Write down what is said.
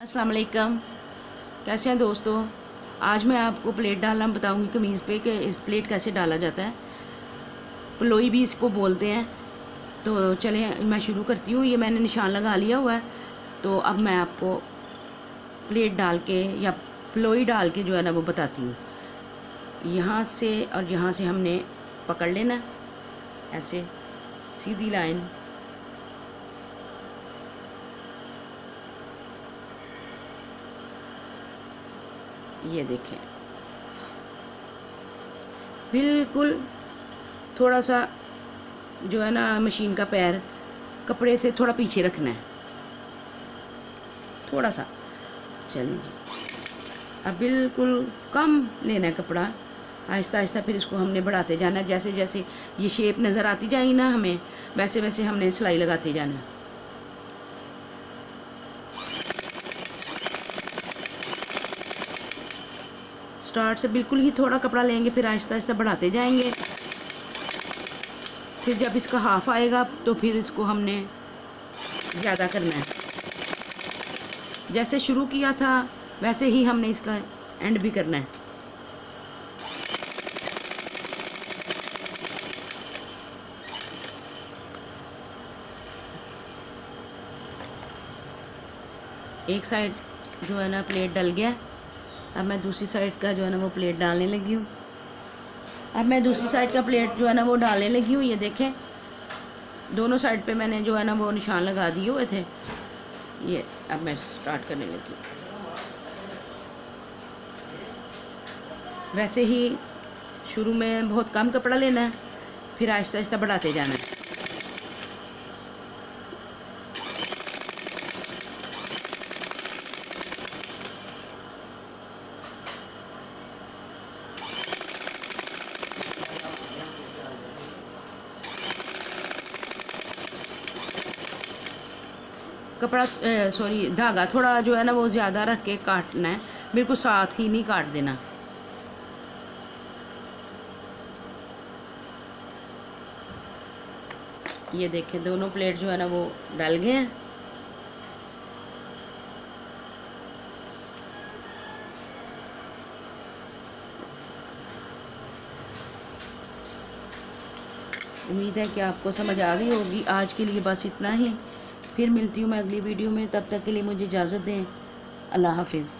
अस्सलाम वालेकुम कैसे हैं दोस्तों? आज मैं आपको प्लेट डालना बताऊँगी कमीज़ पे कि प्लेट कैसे डाला जाता है। पलोई भी इसको बोलते हैं। तो चलें, मैं शुरू करती हूँ। ये मैंने निशान लगा लिया हुआ है। तो अब मैं आपको प्लेट डाल के या पलोई डाल के जो है ना वो बताती हूँ। यहाँ से और यहाँ से हमने पकड़ लेना। ऐसे सीधी लाइन ये देखें। बिल्कुल थोड़ा सा जो है ना, मशीन का पैर कपड़े से थोड़ा पीछे रखना है। थोड़ा सा चलिए जी। अब बिल्कुल कम लेना है कपड़ा। आहिस्ता आहिस्ता फिर इसको हमने बढ़ाते जाना जैसे जैसे ये शेप नज़र आती जाएगी ना हमें वैसे वैसे हमने सिलाई लगाते जाना स्टार्ट से बिल्कुल ही थोड़ा कपड़ा लेंगे, फिर आहिस्ता आहिस्ता बढ़ाते जाएँगे। फिर जब इसका हाफ़ आएगा तो फिर इसको हमने ज़्यादा करना है। जैसे शुरू किया था, वैसे ही हमने इसका एंड भी करना है। एक साइड जो है ना प्लेट डल गया। अब मैं दूसरी साइड का जो है ना वो प्लेट डालने लगी हूँ। अब मैं दूसरी साइड का प्लेट जो है ना वो डालने लगी हूँ, ये देखें। दोनों साइड पे मैंने जो है ना वो निशान लगा दिए हुए थे। ये अब मैं स्टार्ट करने लगी वैसे ही शुरू में बहुत कम कपड़ा लेना है, फिर आहिस्ता आहिस्ता बढ़ाते जाना है। कपड़ा सॉरी धागा थोड़ा जो है ना वो ज़्यादा रख के काटना है। बिल्कुल साथ ही नहीं काट देना। ये देखें, दोनों प्लेट जो है ना वो डल गए हैं। उम्मीद है कि आपको समझ आ गई होगी। आज के लिए बस इतना ही। फिर मिलती हूँ मैं अगली वीडियो में, तब तक के लिए मुझे इजाज़त दें। अल्लाह हाफिज़।